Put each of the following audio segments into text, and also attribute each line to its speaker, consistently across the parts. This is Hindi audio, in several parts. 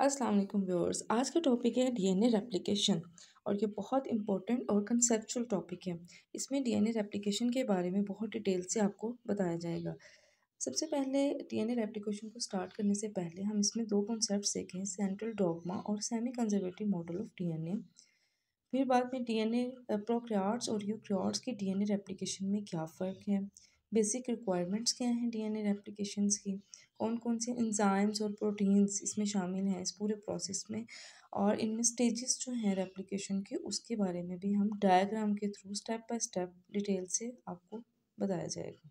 Speaker 1: अस्सलाम वालेकुम व्यूअर्स। आज का टॉपिक है डीएनए रेप्लिकेशन और ये बहुत इंपॉर्टेंट और कंसेप्चुअल टॉपिक है। इसमें डीएनए रेप्लिकेशन के बारे में बहुत डिटेल से आपको बताया जाएगा। सबसे पहले डीएनए रेप्लिकेशन को स्टार्ट करने से पहले हम इसमें दो कॉन्सेप्ट सीखें सेंट्रल डॉगमा और semi conservative model of DNA फिर बाद में डीएनए प्रोक्रियाट्स और यूक्रियाट्स की डीएनए रेप्लिकेशन में क्या फ़र्क है? बेसिक रिक्वायरमेंट्स क्या हैं डीएनए रेप्लिकेशंस की? कौन कौन से इंजाइम्स और प्रोटीन्स इसमें शामिल हैं इस पूरे प्रोसेस में? और इनमें स्टेजेस जो हैं रेप्लिकेशन के, उसके बारे में भी हम डायग्राम के through step by step detail से आपको बताया जाएगा।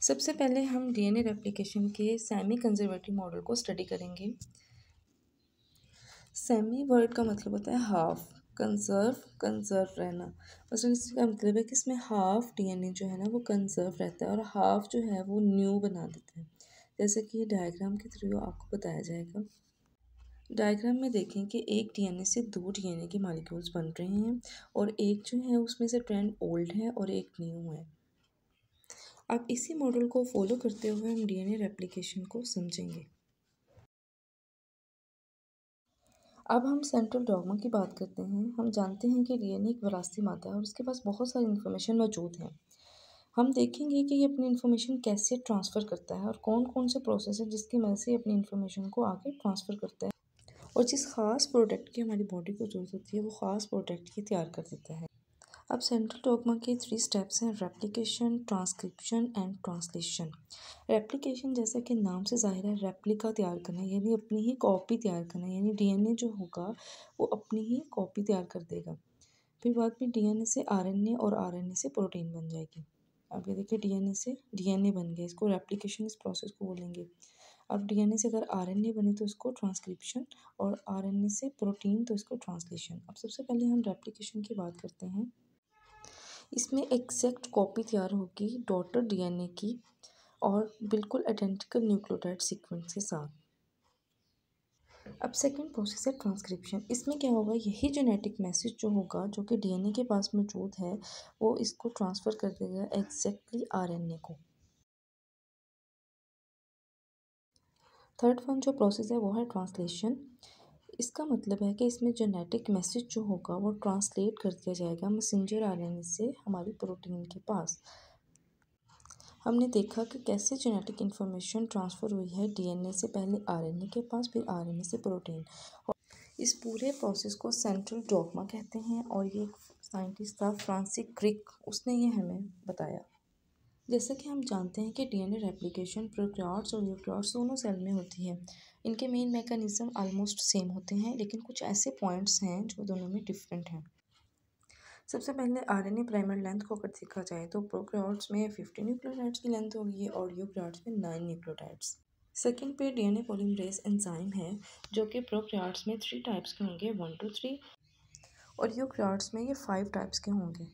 Speaker 1: सबसे पहले हम डीएनए रेप्लिकेशन के सेमी कंजर्वेटिव मॉडल को स्टडी करेंगे। सेमी वर्ड का मतलब होता है हाफ़ कंजर्व कंजर्व रहना। मतलब इसका मतलब है कि इसमें हाफ़ डीएनए जो है ना, वो कंजर्व रहता है और हाफ़ जो है वो न्यू बना देता है। जैसे कि डायग्राम के थ्रू आपको बताया जाएगा। डायग्राम में देखें कि एक डीएनए से दो डीएनए के मालिक्यूल्स बन रहे हैं और एक जो है उसमें से ट्रेंड ओल्ड है और एक न्यू है। अब इसी मॉडल को फॉलो करते हुए हम डीएनए रेप्लिकेशन को समझेंगे। अब हम सेंट्रल डॉगमा की बात करते हैं। हम जानते हैं कि डीएनए एक विरासती माता है और उसके पास बहुत सारी इन्फॉर्मेशन मौजूद है। हम देखेंगे कि ये अपनी इन्फॉर्मेशन कैसे ट्रांसफ़र करता है और कौन कौन से प्रोसेस है जिसकी मदद से अपनी इन्फॉर्मेशन को आगे ट्रांसफ़र करता है। और जिस ख़ास प्रोडक्ट की हमारी बॉडी को ज़रूरत होती है, वो ख़ास प्रोडक्ट ही तैयार कर देता है। अब सेंट्रल डॉगमा के थ्री स्टेप्स हैं replication transcription and translation replication जैसा कि नाम से ज़ाहिर है रेप्लिका तैयार करना यानी अपनी ही कॉपी तैयार करना यानी डीएनए जो होगा, वो अपनी ही कॉपी तैयार कर देगा। फिर बाद में डीएनए से आरएनए और आरएनए से प्रोटीन बन जाएगी। अब ये देखिए डीएनए से डीएनए बन गया, इसको रेप्लिकेशन इस प्रोसेस को बोलेंगे। अब डीएनए से अगर आरएनए बने तो इसको ट्रांसक्रिप्शन और आरएनए से प्रोटीन तो इसको ट्रांसलेशन अब सबसे पहले हम रेप्लिकेशन की बात करते हैं। इसमें एग्जैक्ट कॉपी तैयार होगी डॉटर डीएनए की और बिल्कुल आइडेंटिकल न्यूक्लियोटाइड सीक्वेंस के साथ। अब सेकंड प्रोसेस है ट्रांसक्रिप्शन इसमें क्या होगा, यही जेनेटिक मैसेज जो होगा, जो कि डीएनए के पास मौजूद है, वो इसको ट्रांसफ़र कर देगा एग्जैक्टली आरएनए को। थर्ड वन जो प्रोसेस है, वो है ट्रांसलेशन इसका मतलब है कि इसमें जेनेटिक मैसेज जो होगा, वो ट्रांसलेट कर दिया जाएगा मैसेंजर आरएनए से हमारी प्रोटीन के पास। हमने देखा कि कैसे जेनेटिक इन्फॉर्मेशन ट्रांसफ़र हुई है डीएनए से पहले आरएनए के पास, फिर आरएनए से प्रोटीन और इस पूरे प्रोसेस को सेंट्रल डॉगमा कहते हैं और ये साइंटिस्ट था फ्रांसिस क्रिक उसने ये हमें बताया। जैसा कि हम जानते हैं कि डीएनए रेप्लिकेशन प्रोक्रियाट्स और यूक्रियाट्स दोनों सेल में होती है। इनके मेन मैकेनिज़्म आलमोस्ट सेम होते हैं, लेकिन कुछ ऐसे पॉइंट्स हैं जो दोनों में डिफरेंट हैं। सबसे पहले आरएनए प्राइमर लेंथ को अगर देखा जाए तो प्रोक्रियाट्स में फिफ्टी न्यूक्लियोटाइड्स की लेंथ होगी और यूक्रियाट्स में नाइन न्यूक्लियोटाइड्स सेकेंड पे डीएनए पॉलीमरेज एंजाइम है, जो कि प्रोक्रियाट्स में थ्री टाइप्स के होंगे वन टू थ्री और यूक्रियाट्स में ये फाइव टाइप्स के होंगे।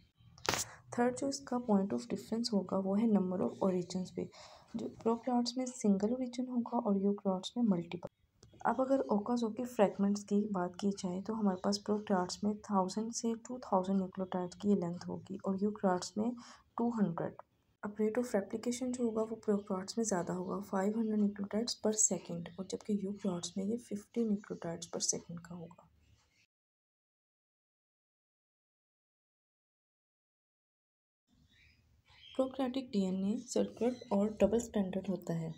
Speaker 1: थर्ड जो इसका पॉइंट ऑफ़ डिफरेंस होगा वो है नंबर ऑफ़ ओरिजिन्स पे। जो प्रोक्राट्स में सिंगल ओरिजिन होगा और यूक्राट्स में मल्टीपल अब अगर ओकाजो के फ्रेगमेंट्स की बात की जाए तो हमारे पास प्रोक्राट्स में थाउज़ेंड से टू थाउज़ेंड न्यूक्लियोटाइड की लेंथ होगी और यू यूक्राट्स में टू हंड्रेड अब रेट ऑफ़ रेप्लिकेशन जो होगा वो प्रोक्राट्स में ज़्यादा होगा five hundred nucleotides per second और जबकि यू यूक्राट्स में ये फिफ्टी न्यूक्लियोटाइड्स पर सेकेंड का होगा। प्रोक्रेटिक डीएनए सर्कुलर और डबल स्टैंडर्ड होता है।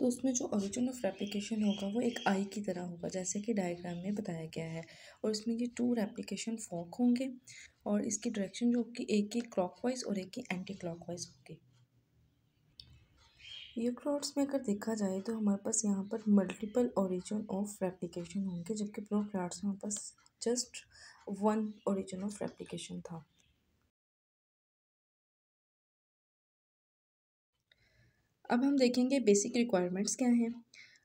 Speaker 1: तो उसमें जो ओरिजिन ऑफ़ रेप्लिकेशन होगा, वो एक आई की तरह होगा, जैसे कि डायग्राम में बताया गया है। और इसमें ये टू रेप्लिकेशन फॉक होंगे और इसकी डायरेक्शन जो होगी, एक की क्लॉकवाइज और एक की एंटी क्लॉकवाइज होगी। यूक्रोड्स में अगर देखा जाए तो हमारे पास यहाँ पर मल्टीपल ओरिजिन ऑफ़ रेप्लिकेशन होंगे, जबकि प्रोक्राट्स में हमारे पास just one origin of replication था। अब हम देखेंगे बेसिक रिक्वायरमेंट्स क्या हैं।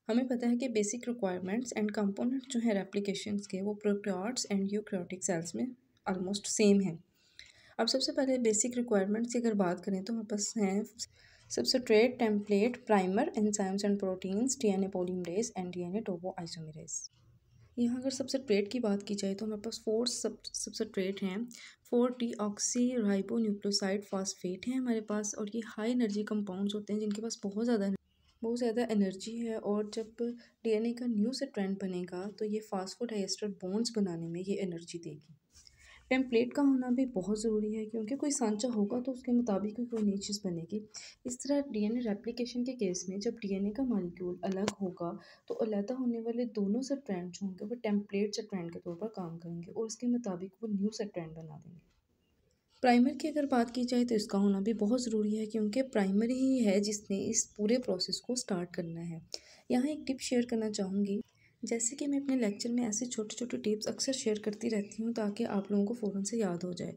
Speaker 1: हमें पता है कि बेसिक रिक्वायरमेंट्स एंड कंपोनेंट्स जो हैं रेप्लिकेशन के, वो प्रोक्रियाट्स एंड यूक्रियोटिक सेल्स में ऑलमोस्ट सेम है। अब सबसे पहले बेसिक रिक्वायरमेंट्स की अगर बात करें तो हमारे पास हैं। Substrate template primer enzymes and proteins DNA polymerase and D N DNA topoisomerase यहाँ अगर सबसे ट्रेट की बात की जाए तो हमारे पास फोर सब, सबसे ट्रेट हैं। Four deoxyribonucleoside phosphate हैं हमारे पास और ये हाई एनर्जी कंपाउंड्स होते हैं जिनके पास बहुत ज़्यादा बहुत ज़्यादा एनर्जी है और जब डीएनए का न्यू से ट्रेंड बनेगा तो ये फास्फोडाइस्टर बॉन्ड्स बनाने में ये एनर्जी देगी। टेम्पलेट का होना भी बहुत ज़रूरी है, क्योंकि कोई सांचा होगा तो उसके मुताबिक ही कोई नई चीज़ बनेगी। इस तरह डीएनए रेप्लिकेशन के केस में जब डीएनए का मालिक्यूल अलग होगा तो अलहदा होने वाले दोनों से ट्रेंड जो होंगे, वो टेम्पलेट से ट्रेंड के तौर पर काम करेंगे और उसके मुताबिक वो न्यू से ट्रेंड बना देंगे। प्राइमर की अगर बात की जाए तो इसका होना भी बहुत ज़रूरी है, क्योंकि प्राइमर ही है जिसने इस पूरे प्रोसेस को स्टार्ट करना है। यहाँ एक टिप शेयर करना चाहूँगी। जैसे कि मैं अपने लेक्चर में ऐसे छोटे छोटे टिप्स अक्सर शेयर करती रहती हूँ ताकि आप लोगों को फ़ौरन से याद हो जाए।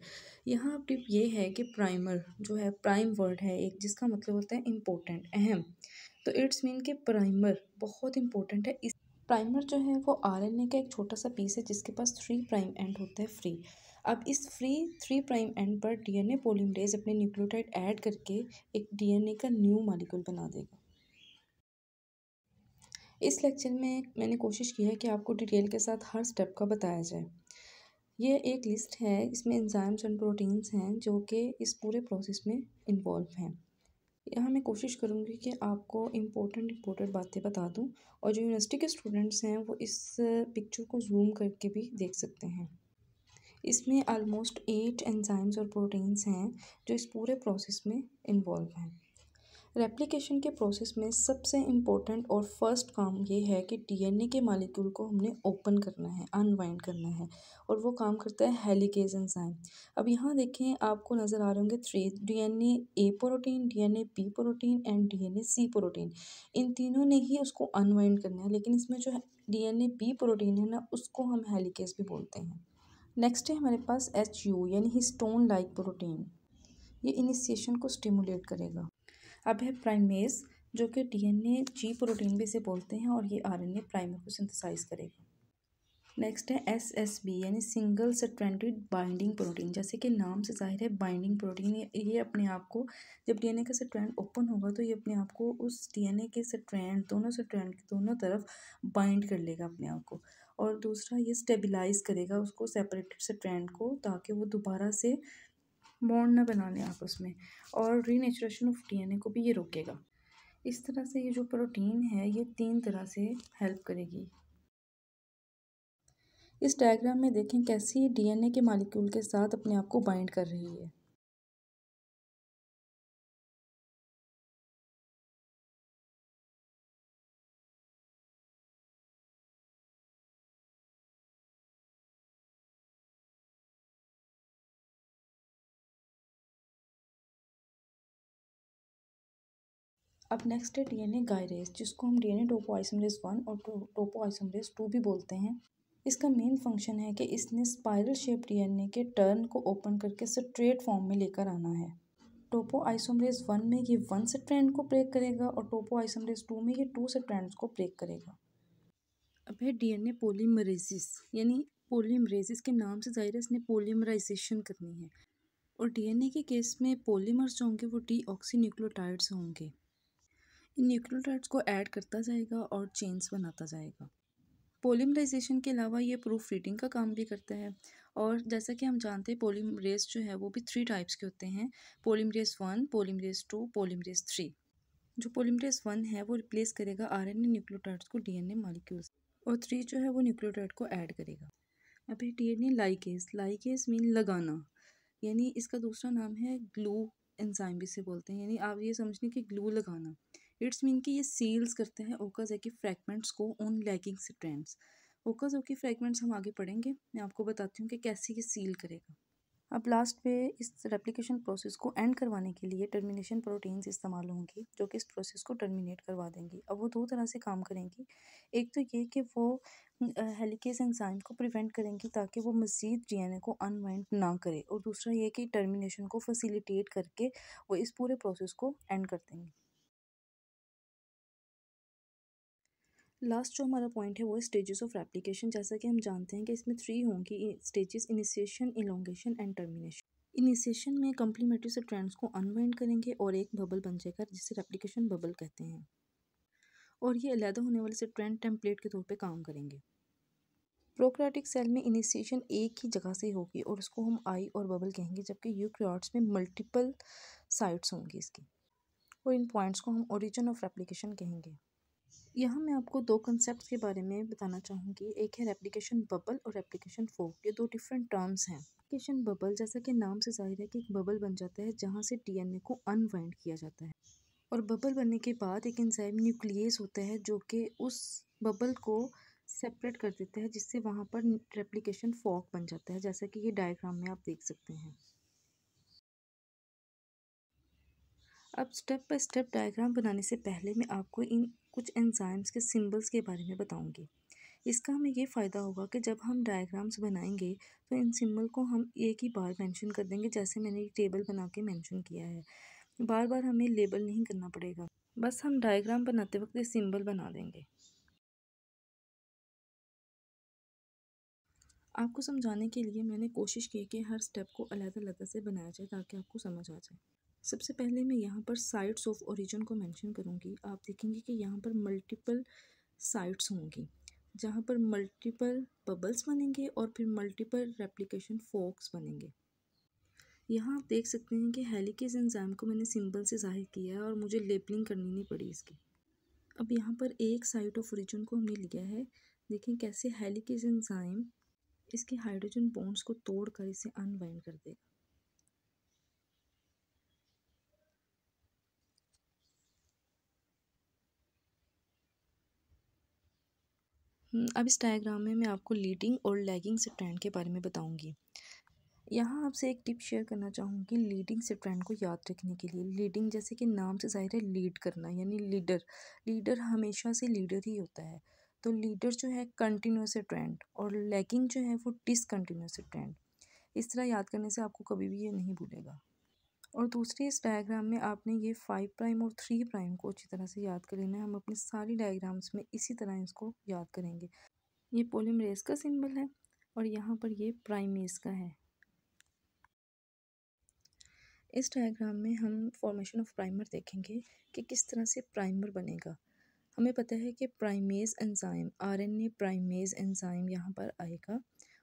Speaker 1: यहाँ अब टिप ये है कि प्राइमर जो है प्राइम वर्ड है एक, जिसका मतलब होता है इम्पोर्टेंट अहम। तो इट्स मीन कि प्राइमर बहुत इंपॉर्टेंट है। इस प्राइमर जो है, वो आर एन ए का एक छोटा सा पीस है जिसके पास थ्री प्राइम एंड होता है फ्री अब इस फ्री थ्री प्राइम एंड पर डी एन डीएनए पोलिमरेज अपने न्यूक्लियोटाइड ऐड करके एक डीएनए का न्यू मालिक्यूल बना देगा। इस लेक्चर में मैंने कोशिश की है कि आपको डिटेल के साथ हर स्टेप का बताया जाए। ये एक लिस्ट है, इसमें एंजाइम्स एंड प्रोटीन्स हैं जो कि इस पूरे प्रोसेस में इन्वॉल्व हैं। यहाँ मैं कोशिश करूँगी कि आपको इम्पोर्टेंट इम्पोर्टेंट बातें बता दूँ और जो यूनिवर्सिटी के स्टूडेंट्स हैं वो इस पिक्चर को जूम करके भी देख सकते हैं। इसमें आलमोस्ट एट एंजाइम्स और प्रोटीन्स हैं जो इस पूरे प्रोसेस में इन्वॉल्व हैं। रेप्लिकेशन के प्रोसेस में सबसे इम्पोर्टेंट और फ़र्स्ट काम ये है कि डीएनए के मालिक्यूल को हमने ओपन करना है अनवाइंड करना है और वो काम करता है हेलिकेज एंजाइम अब यहाँ देखें, आपको नज़र आ रहे होंगे three DNA A protein DNA B protein and DNA C protein इन तीनों ने ही उसको अनवाइंड करना है, लेकिन इसमें जो डीएनए बी प्रोटीन है ना, उसको हम हेलिकेज भी बोलते हैं. नेक्स्ट है हमारे पास एच यू यानी स्टोन लाइक प्रोटीन ये इनिशिएशन को स्टिमुलेट करेगा. अब है प्राइमेज जो कि डीएनए जी प्रोटीन भी इसे बोलते हैं और ये आरएनए प्राइमर को सिंथेसाइज करेगा। नेक्स्ट है एस एस बी यानी सिंगल स्ट्रेंडेड बाइंडिंग प्रोटीन जैसे कि नाम से ज़ाहिर है बाइंडिंग प्रोटीन ये अपने आप को, जब डीएनए का स्ट्रैंड ओपन होगा तो ये अपने आप को उस डीएनए के स्ट्रैंड दोनों स्ट्रैंड के दोनों तरफ़ बाइंड कर लेगा अपने आप को। और दूसरा ये स्टेबलाइज करेगा उसको सेपरेटेड स्ट्रैंड को, ताकि वो दोबारा से बॉन्ड ना बना लें आप उसमें और रीनेचुरेशन ऑफ़ डीएनए को भी ये रोकेगा। इस तरह से ये जो प्रोटीन है, ये तीन तरह से हेल्प करेगी। इस डायग्राम में देखें कैसी डीएनए के मालिक्यूल के साथ अपने आप को बाइंड कर रही है। अब नेक्स्ट है डीएनए गायरेज जिसको हम डीएनए टोपो आइसोमरेज वन और टोपो आइसोमरेज टू भी बोलते हैं। इसका मेन फ़ंक्शन है कि इसने स्पाइरल शेप डीएनए के टर्न को ओपन करके स्ट्रेट फॉर्म में लेकर आना है। टोपो आइसोमरेज वन में ये वन स्ट्रैंड को ब्रेक करेगा और टोपो आइसोमरेज टू में ये टू स्ट्रैंड को ब्रेक करेगा। अब है डीएनए पोलीमरेसिस यानी पोलीमरेसिस के नाम से ज़ाहिर है इसने पोलीमराइजेशन करनी है। और डीएनए के केस में पोलीमर्स जो होंगे वो डी ऑक्सी न्यूक्लियोटाइड्स होंगे। न्यूक्लियोटाइड्स को ऐड करता जाएगा और चेन्स बनाता जाएगा। पोलिमराइजेशन के अलावा ये प्रूफ रीडिंग का काम भी करता है। और जैसा कि हम जानते हैं, पोलिमरेज जो है, वो भी थ्री टाइप्स के होते हैं। Polymerase one polymerase two polymerase three जो पोलिमरेज वन है, वो रिप्लेस करेगा आर एन ए न्यूक्लियोटाइड्स को डी एन ए मालिक्यूल्स और थ्री जो है, वो न्यूक्लियोटाइड को ऐड करेगा। अभी D N A ligase ligase mean लगाना। यानी इसका दूसरा नाम है ग्लू एंजाइम भी से बोलते हैं। यानी आप ये समझने कि ग्लू लगाना। इट्स मीन कि ये सील्स करते हैं ओकाजो की फ्रैगमेंट्स को उन लैगिंग स्ट्रैंड्स। ओकाजो की फ्रैगमेंट्स हम आगे पढ़ेंगे, मैं आपको बताती हूँ कि कैसे ये सील करेगा। अब लास्ट पे इस रेप्लिकेशन प्रोसेस को एंड करवाने के लिए टर्मिनेशन प्रोटीन्स इस्तेमाल होंगी, जो कि इस प्रोसेस को टर्मिनेट करवा देंगी। अब वो दो तरह से काम करेंगी। एक तो ये कि वो हेलिकेस एंजाइम को प्रिवेंट करेंगी ताकि वो मज़ीद डीएनए को अनवाइंड ना करे। और दूसरा ये कि टर्मिनेशन को फैसिलिटेट करके वो इस पूरे प्रोसेस को एंड कर देंगी। लास्ट जो हमारा पॉइंट है, वो स्टेजेस ऑफ़ एप्लीकेशन जैसा कि हम जानते हैं कि इसमें थ्री होंगी stages initiation elongation and termination initiation में कम्प्लीमेंट्री से ट्रेंड्स को अनवाइंड करेंगे और एक बबल बन जाएगा, जिसे रेप्लिकेशन बबल कहते हैं। और ये अलहदा होने वाले से ट्रेंड टेम्पलेट के तौर पे काम करेंगे। प्रोक्राटिक सेल में इनिशिएशन एक ही जगह से होगी और उसको हम आई और बबल कहेंगे, जबकि यूक्रियाट्स में मल्टीपल साइट्स होंगी इसकी। और इन पॉइंट्स को हम ओरिजिन ऑफ़ रेप्लिकेशन कहेंगे। यहाँ मैं आपको दो कंसेप्ट के बारे में बताना चाहूँगी। एक है रेप्लिकेशन बबल और रेप्लिकेशन फोक ये दो डिफरेंट टर्म्स हैं। रेप्लिकेशन बबल जैसा कि नाम से ज़ाहिर है कि एक बबल बन जाता है जहाँ से डीएनए को अनवाइंड किया जाता है। और बबल बनने के बाद एक इंजाइम न्यूक्लियस होता है जो कि उस बबल को सेपरेट कर देता है जिससे वहाँ पर रेप्लिकेशन फॉक बन जाता है, जैसा कि ये डायग्राम में आप देख सकते हैं। अब स्टेप बाय स्टेप डायग्राम बनाने से पहले मैं आपको इन कुछ एंजाइम्स के सिंबल्स के बारे में बताऊँगी। इसका हमें ये फ़ायदा होगा कि जब हम डायग्राम्स बनाएँगे तो इन सिंबल को हम एक ही बार मेंशन कर देंगे, जैसे मैंने एक टेबल बना के मेंशन किया है। बार बार हमें लेबल नहीं करना पड़ेगा। बस हम डायग्राम बनाते वक्त ये सिंबल बना देंगे। आपको समझाने के लिए मैंने कोशिश की कि हर स्टेप को अलग अलग से बनाया जाए ताकि आपको समझ आ जाए। सबसे पहले मैं यहाँ पर साइट्स ऑफ़ ओरिजिन को मेंशन करूँगी। आप देखेंगे कि यहाँ पर मल्टीपल साइट्स होंगी, जहाँ पर मल्टीपल बबल्स बनेंगे और फिर मल्टीपल रेप्लिकेशन फोक्स बनेंगे। यहाँ आप देख सकते हैं कि हेलिकेज एंजाइम को मैंने सिंबल से ज़ाहिर किया है और मुझे लेबलिंग करनी नहीं पड़ी इसकी। अब यहाँ पर एक साइट ऑफ़ ओरिजिन को हमने लिया है। देखें कैसे हेलिकेज एंजाइम इसके हाइड्रोजन बॉन्ड्स को तोड़कर इसे अनवाइंड कर देगा। अब इस डायग्राम में मैं आपको लीडिंग और लैगिंग स्ट्रैंड के बारे में बताऊँगी। यहाँ आपसे एक टिप शेयर करना चाहूँगी लीडिंग स्ट्रैंड को याद रखने के लिए। लीडिंग जैसे कि नाम से ज़ाहिर है लीड करना, यानी लीडर लीडर हमेशा से लीडर ही होता है। तो लीडर जो है कंटिन्यूस ट्रेंड और लैगिंग जो है वो डिसकंटिन्यूस ट्रेंड इस तरह याद करने से आपको कभी भी ये नहीं भूलेगा। और दूसरी इस डायग्राम में आपने ये फाइव प्राइम और थ्री प्राइम को अच्छी तरह से याद कर लेना है। हम अपनी सारी डायग्राम्स में इसी तरह इसको याद करेंगे। ये पोलिमरेज का सिंबल है और यहाँ पर ये प्राइमेज का है। इस डायग्राम में हम फॉर्मेशन ऑफ़ प्राइमर देखेंगे कि किस तरह से प्राइमर बनेगा। हमें पता है कि primase enzyme RNA primase enzyme यहाँ पर आएगा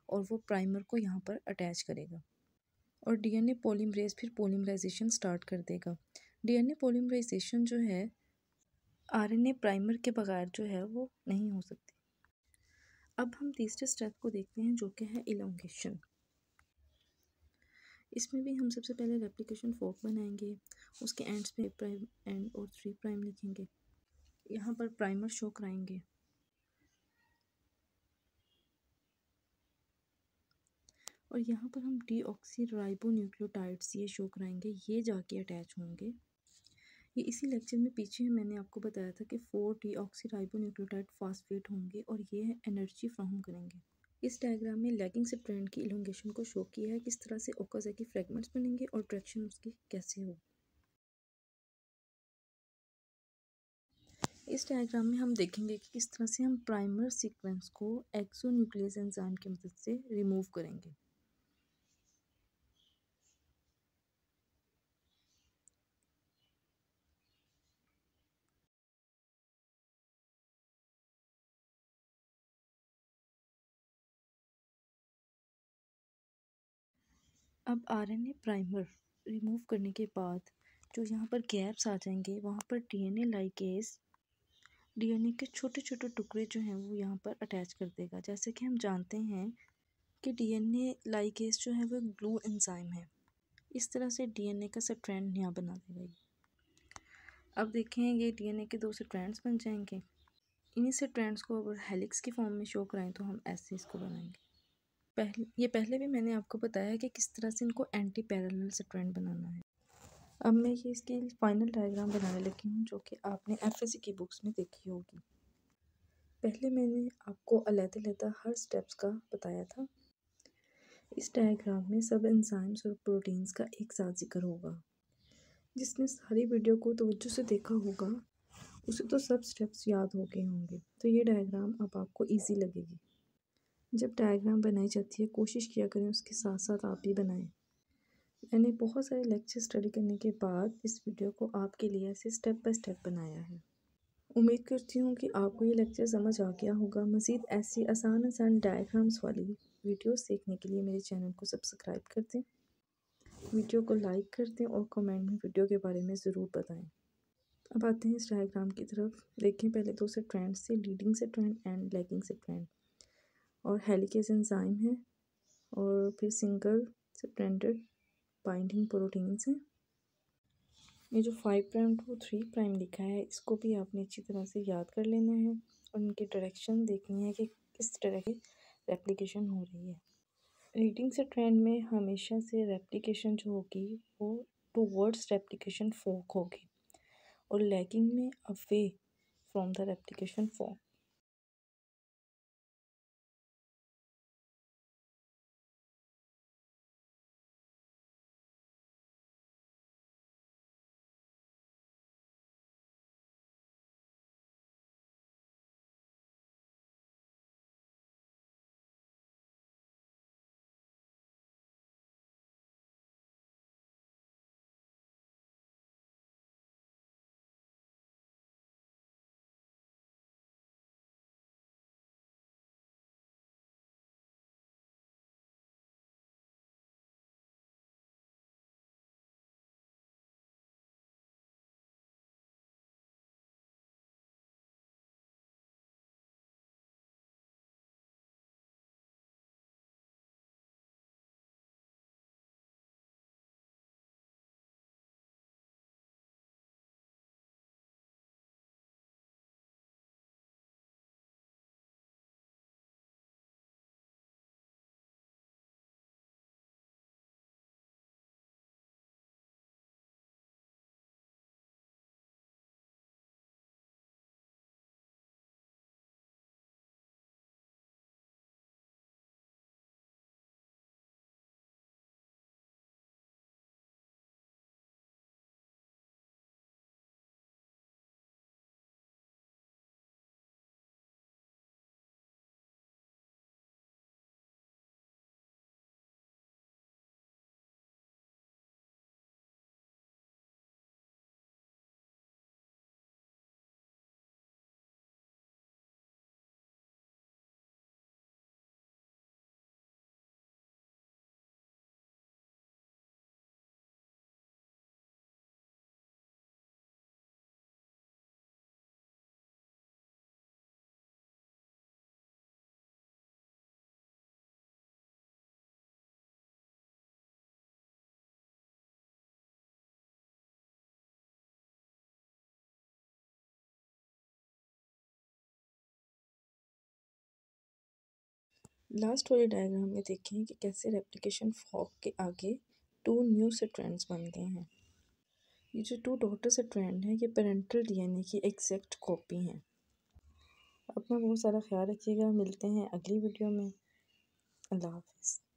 Speaker 1: और वो प्राइमर को यहाँ पर अटैच करेगा। और डीएनए पॉलीमरेज फिर पॉलीमराइजेशन स्टार्ट कर देगा। डीएनए पॉलीमराइजेशन जो है आरएनए प्राइमर के बगैर जो है, वो नहीं हो सकती। अब हम तीसरे स्टेप को देखते हैं, जो कि है इलोंगेशन इसमें भी हम सबसे पहले रेप्लिकेशन फोक बनाएँगे, उसके एंड्स पे प्राइम एंड और थ्री प्राइम लिखेंगे। यहाँ पर प्राइमर शो कराएँगे। और यहाँ पर हम डी ऑक्सी राइबो न्यूक्लियोटाइड्स ये शो कराएँगे, ये जाके अटैच होंगे। ये इसी लेक्चर में पीछे मैंने आपको बताया था कि four D oxy ribo nucleotide phosphate होंगे और ये एनर्जी फ्राहम करेंगे। इस डायग्राम में लेगिंग से ट्रेंड की इलोंगेशन को शो किया है, किस तरह से ओकाजा फ्रेगमेंट्स बनेंगे और ट्रैक्शन उसकी कैसे होगी। इस डायग्राम में हम देखेंगे कि किस तरह से हम प्राइमर सीक्वेंस को एक्सो न्यूक्लियस एंजाइम की मदद से रिमूव करेंगे। अब आरएनए प्राइमर रिमूव करने के बाद जो यहाँ पर गैप्स आ जाएँगे, वहाँ पर डीएनए लाइकेस डीएनए के छोटे छोटे टुकड़े जो हैं, वो यहाँ पर अटैच कर देगा। जैसे कि हम जानते हैं कि डीएनए लाइकेस जो है, वो ग्लू एंजाइम है। इस तरह से डीएनए का सब ट्रेंड यहाँ बना देगा ये। अब देखें, ये डीएनए के दो से ट्रेंड्स बन जाएँगे। इन्हीं से ट्रेंड्स को अगर हेलिक्स की फॉर्म में शो कराएँ तो हम ऐसे इसको बनाएँगे। पहले, ये पहले भी मैंने आपको बताया कि किस तरह से इनको एंटी पैरेलल स्ट्रैंड बनाना है। अब मैं ये इसकी फाइनल डायग्राम बनाने लगी हूँ, जो कि आपने एफ़ की बुक्स में देखी होगी। पहले मैंने आपको अलहदा हर स्टेप्स का बताया था। इस डायग्राम में सब एंजाइम्स और प्रोटीन्स का एक साथ ज़िक्र होगा। जिसने सारी वीडियो को तवज्जो से देखा होगा, उसे तो सब स्टेप्स याद हो गए होंगे। तो ये डायग्राम अब आपको इजी लगेगी। जब डायग्राम बनाई जाती है, कोशिश किया करें उसके साथ साथ आप भी बनाएँ। मैंने बहुत सारे लेक्चर स्टडी करने के बाद इस वीडियो को आपके लिए ऐसे स्टेप बाय स्टेप बनाया है। उम्मीद करती हूँ कि आपको ये लेक्चर समझ आ गया होगा। मज़ीद ऐसी आसान आसान डायग्राम्स वाली वीडियोस देखने के लिए मेरे चैनल को सब्सक्राइब कर दें। वीडियो को लाइक कर दें और कमेंट में वीडियो के बारे में ज़रूर बताएँ। अब आते हैं इस डायग्राम की तरफ़। देखें पहले दो से ट्रेंड से leading strand and lagging strand और हेलिकेज एंजाइम है और फिर सिंगल से ट्रेंडेड बाइंडिंग प्रोटीन्स हैं। ये जो five prime to three prime लिखा है, इसको भी आपने अच्छी तरह से याद कर लेना है और इनकी डायरेक्शन देखनी है कि किस तरह की रेप्लिकेशन हो रही है। रीडिंग से ट्रेंड में हमेशा से रेप्लिकेशन जो होगी, वो टू वर्ड्स रेप्लिकेशन फोक होगी और लैगिंग में away from the replication fork last वाले डायग्राम में देखें कि कैसे रेप्लिकेशन फॉक के आगे टू न्यू से ट्रेंड्स बन गए हैं। ये जो टू डॉटर से ट्रेंड है, ये पेरेंटल डीएनए की एग्जैक्ट कॉपी हैं। अपना बहुत सारा ख्याल रखिएगा, मिलते हैं अगली वीडियो में। अल्लाह हाफिज़।